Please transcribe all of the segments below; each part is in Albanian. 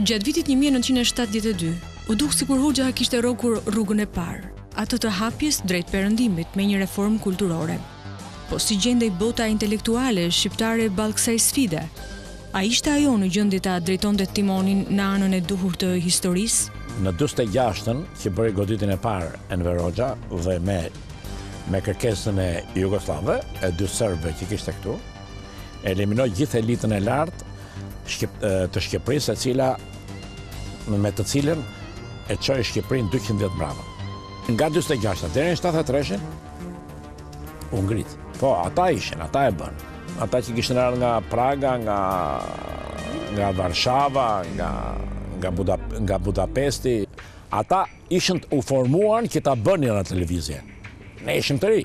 Gjatë vitit një mijë e nëntëqind e shtatëdhjetë e dy, u duk sikur Hoxha e kishte rrokur rrugën e parë, atë të hapjes drejt Perëndimit me një reformë kulturore. Po si gjendej bota intelektuale shqiptare përballë kësaj sfide? A ishte ajo në gjendje ta drejtonte timonin në anën e duhur të historisë? Në dyzet e gjashtën që bëri goditjen e parë Enver Hoxha dhe me me kërkesën e jugosllavëve, e dy serbëve që kishte këtu, eliminoi gjithë elitën e lartë, të Shqipërisë e cila me të cilën e çoi Shqipërinë 200 vjet mbrapa. Nga 46-ta, deri në 73-shin, u ngrit. Po, ata ishin, ata e bënë. Ata që kishin ardhur nga Praga, nga, nga Varshava, nga, nga, Buda, nga Budapesti, ata Ishin u formuan që ta bënin atë lëvizje. Ne ishim të ri.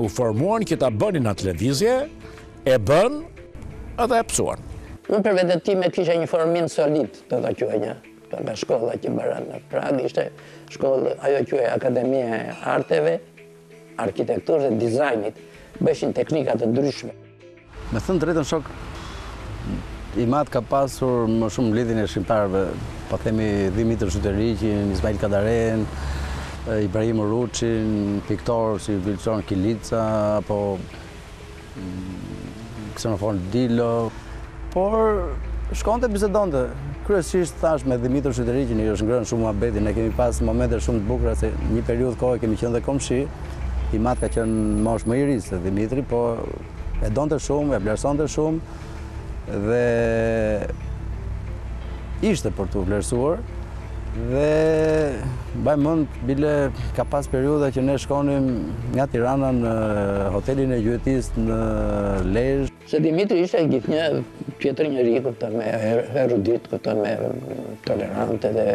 U formuan që ta bënin atë lëvizje, e bën edhe e pësuan. Unë për veten time kisha një formim solid, do ta quaja nga shkolla që bëra në Pragë, ishte shkollë, ajo quhej Akademia e Arteve, arkitekturës dhe dizajnit bëshin teknika të ndryshme. Me thënë të drejtën shok im at ka pasur më shumë Lidhjen e shkrimtarëve, po themi Dhimitër Shuteriqin, Ismail Kadaren, Ibrahim Uruçin, piktorë si Vilson Kilica apo Ksenofon Dilo, por shkonte bisedonte. Kryesisht thash me Dhimitër Shuteriqin i është ngrënë shumë muhabeti, ne kemi pas momente shumë të bukura se një periudhë kohë kemi qenë dhe komshi. Im at ka qenë mosh më i ri se Dhimitri, po e donte shumë, e vlerësonte shumë. dhe ishte për t'u vlerësuar dhe mbaj mend bile ka pas periudha që ne shkonim nga Tirana në hotelin e gjuetisë në Lezhë. Se Dhimitri ishte gjithë një tjetër njeri, kupton, më erudit, kupton, më tolerant dhe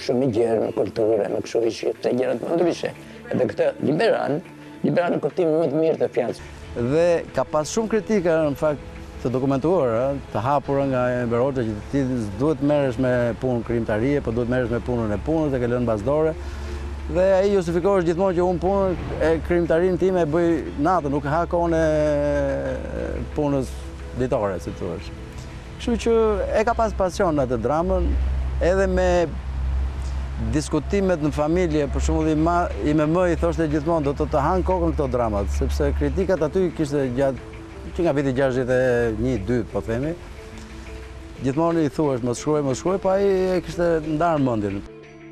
shumë i gjerë në kulturë, kështu i shihte gjërat më ndryshe. Edhe kupton, liberal, Liberal në kuptimin më të mirë të fjalës. Dhe ka pas shumë kritika në fakt të dokumentuara, të hapura nga Enver Hoxha që ti duhet merresh me punë krijimtarie, po duhet merresh me punën e punës dhe ke lënë mbas dore. Dhe ai justifikohesh gjithmonë që unë punën e krijimtarinë time e bëj natën, nuk ha kohën e punës ditore, si thuash. Kështu që e ka pas pasion atë dramën, edhe me diskutimet në familje, për shembull e ëma, ime më i thoshte gjithmonë do të ta hanë kokën këto dramat, sepse kritikat aty kishte gjatë që nga viti 61-2 po themi, gjithmonë i thuhesh mos shkruaj, mos shkruaj, po ai e kishte ndarë mendjen.